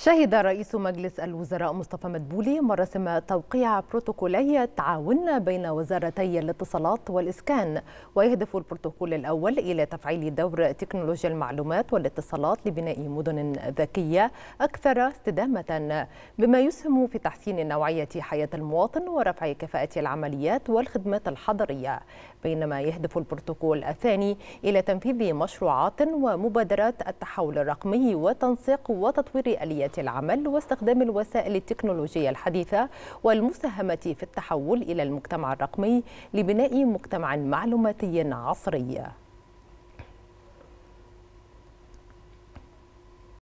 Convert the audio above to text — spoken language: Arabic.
شهد رئيس مجلس الوزراء مصطفى مدبولي مراسم توقيع بروتوكولي تعاون بين وزارتي الاتصالات والإسكان ويهدف البروتوكول الأول إلى تفعيل دور تكنولوجيا المعلومات والاتصالات لبناء مدن ذكية أكثر استدامة. بما يسهم في تحسين نوعية حياة المواطن ورفع كفاءة العمليات والخدمات الحضرية بينما يهدف البروتوكول الثاني إلى تنفيذ مشروعات ومبادرات التحول الرقمي وتنسيق وتطوير آليات العمل واستخدام الوسائل التكنولوجية الحديثة والمساهمة في التحول إلى المجتمع الرقمي لبناء مجتمع معلوماتي عصري.